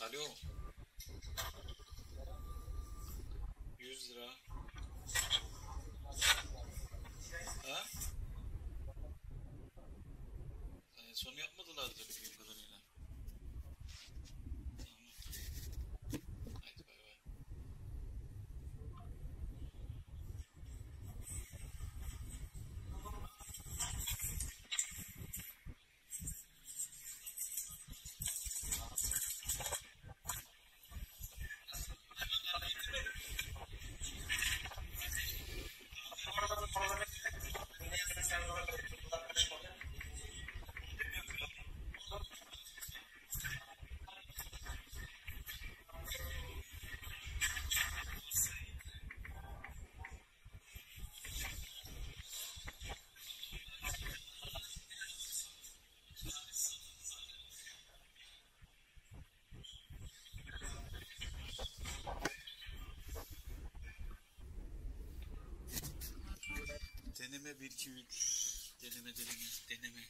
Alo. 100 lira. deneme 1 2 3 deneme deneme deneme.